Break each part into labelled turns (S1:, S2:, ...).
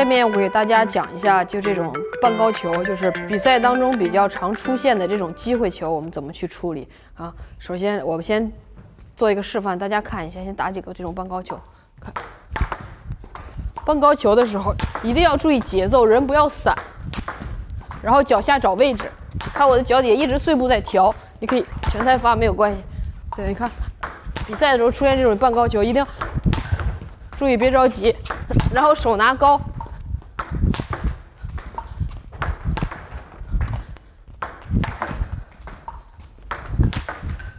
S1: 下面我给大家讲一下，就这种半高球，就是比赛当中比较常出现的这种机会球，我们怎么去处理啊？首先，我们先做一个示范，大家看一下，先打几个这种半高球。看，半高球的时候一定要注意节奏，人不要散，然后脚下找位置。看我的脚底一直碎步在调，你可以全台发没有关系。对，你看，比赛的时候出现这种半高球，一定要注意别着急，然后手拿高。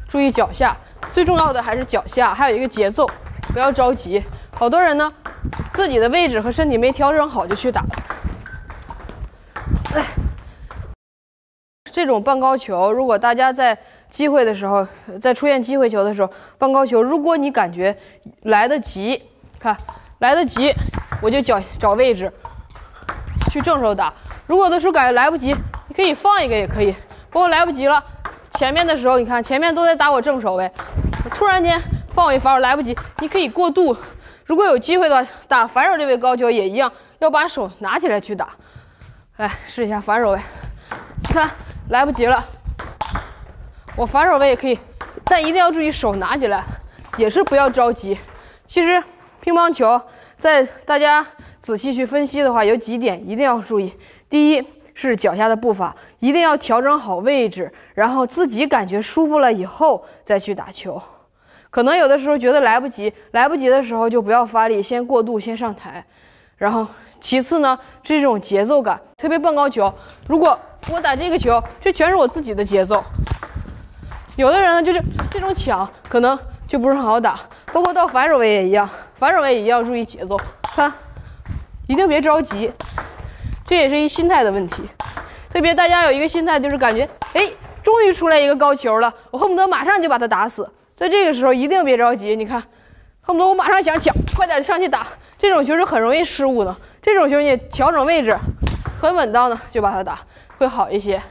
S1: 注注意脚下，最重要的还是脚下，还有一个节奏，不要着急。好多人呢，自己的位置和身体没调整好就去打。哎，这种半高球，如果大家在机会的时候，在出现机会球的时候，半高球，如果你感觉来得及，看来得及，我就脚找位置去正手打。如果的时候感觉来不及，你可以放一个也可以。不过来不及了。前面的时候，你看前面都在打我正手位，突然间放我一反手来不及，你可以过渡。如果有机会的话，打反手这位高球也一样，要把手拿起来去打。来试一下反手位，看来不及了，我反手位也可以，但一定要注意手拿起来，也是不要着急。其实乒乓球在大家仔细去分析的话，有几点一定要注意。第一。是脚下的步伐，一定要调整好位置，然后自己感觉舒服了以后再去打球。可能有的时候觉得来不及，来不及的时候就不要发力，先过渡，先上台。然后其次呢，这种节奏感，特别半高球。如果我打这个球，这全是我自己的节奏。有的人呢，就是这种抢，可能就不是很好打。包括到反手位也一样，反手位也要注意节奏，看，一定别着急。这也是一心态的问题，特别大家有一个心态，就是感觉，哎，终于出来一个高球了，我恨不得马上就把它打死。在这个时候一定别着急，你看，恨不得我马上想抢，快点上去打。这种球是很容易失误的，这种球你调整位置，很稳当的就把它打，会好一些。